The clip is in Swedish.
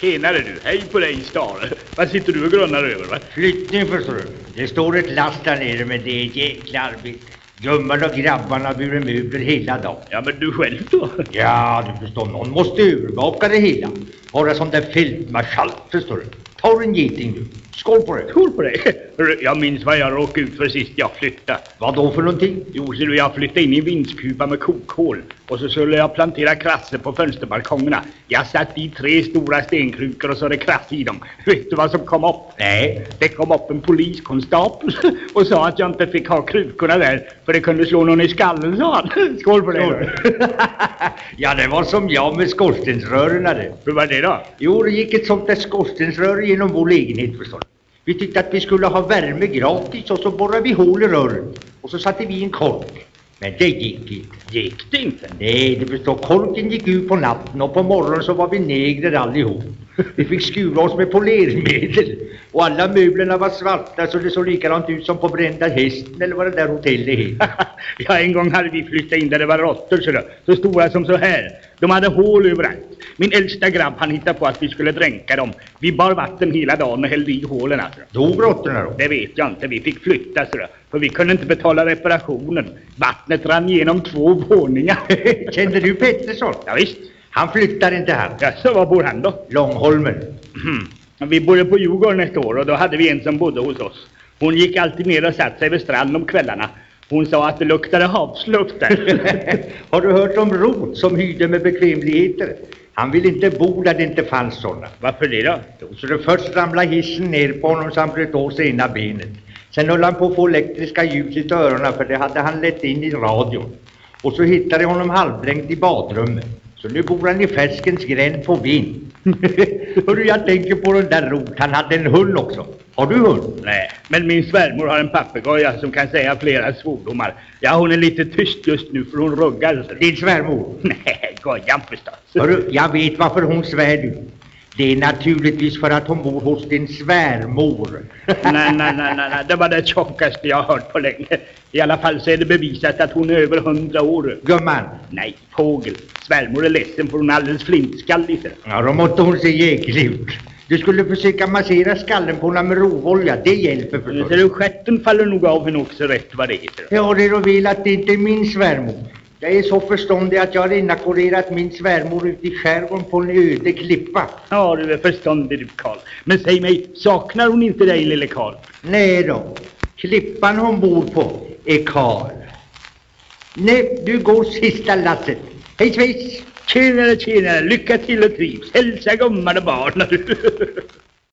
Tjenare du, hej på dig Stare. Vad sitter du och grunnar över va? Flyttning förstår du. Det står ett last där nere men det är ett jäkla arbete. Gummarna och grabbarna burit möbler hela dagen. Ja men du själv då? Ja, du förstår, någon måste övervaka det hela. Vara som den fältmarskalk, förstår du. Ta en geting du. Skål på det. Skål på dig. Jag minns vad jag råkade ut för sist jag flyttade. Vad då för någonting? Jo, du, jag flyttade in i en vindskupa med kokhål. Och så skulle jag plantera krasser på fönsterbalkongerna. Jag satte i tre stora stenkrukor och så det krass i dem. Vet du vad som kom upp? Nej. Det kom upp en poliskonstapel och sa att jag inte fick ha krukorna där för det kunde slå någon i skallen, sa han. Skål på det. ja, det var som jag med skorstensrören det. Hur var det då? Jo, det gick ett sånt där skorstensrör genom vår lägenhet förstår du. Vi tyckte att vi skulle ha värme gratis och så borrade vi hål i rören. Och så satte vi en kork. Men det gick inte. Gick det inte? Nej, det förstår, korken gick ut på natten och på morgonen så var vi negrer allihop. Vi fick skura oss med polermedel och alla möblerna var svarta så det såg likadant ut som på Brända hästen eller vad det där hotellet heter. Ja, en gång hade vi flyttat in där det var råttor så, då, så stora som så här. De hade hål överallt. Min äldsta grabb han hittade på att vi skulle dränka dem. Vi bar vatten hela dagen och hällde i hålen alltså. Dog råttorna då? Det vet jag inte. Vi fick flytta så då, för vi kunde inte betala reparationen. Vattnet rann igenom två våningar. Kände du Pettersson? Ja, visst. Han flyttar inte här. Ja, så var bor han då? Långholmen. Hmm. Vi bodde på Djurgården ett år och då hade vi en som bodde hos oss. Hon gick alltid ner och satt sig vid stranden om kvällarna. Hon sa att det luktade havsluft där. Har du hört om Rot som hyrde med bekvämligheter? Han ville inte bo där det inte fanns sådana. Varför det då? Så det först ramlade hissen ner på honom så han bröt av sig ena benet. Sen höll han på att få elektriska ljus i öronen för det hade han lett in i radion. Och så hittade honom halvdränkt i badrummet. Så nu bor han i färskens gränd på vind. Hörru, jag tänker på den där Rot. Han hade en hund också. Har du hund? Nej, men min svärmor har en papegoja som kan säga flera svordomar. Ja, hon är lite tyst just nu för hon ruggar. Din svärmor? Nej, gojan förstås. Hörru, jag vet varför hon svär du. Det är naturligtvis för att hon bor hos din svärmor. nej, nej, nej, nej, det var det tjockaste jag hört på länge. I alla fall så är det bevisat att hon är över hundra år. Gumman? Nej, fågel. Svärmor är ledsen för hon är alldeles flintskallig. Ja, då måste hon se jäklig ut. Du skulle försöka massera skallen på henne med rovolja. Det hjälper förstås. Stjärten faller nog av henne också rätt vad det heter. Ja, det är då väl att det inte är min svärmor. Jag är så förståndig att jag har inackorderat min svärmor ute i skärgården på en öde klippa. Ja, du är förståndig du Karl. Men säg mig, saknar hon inte dig lille Karl? Nej då. Klippan hon bor på är Karl. Nej, du går sista lasset. Hej svejs! Tjenare, tjenare, lycka till och trivs. Hälsa gumman och barnen.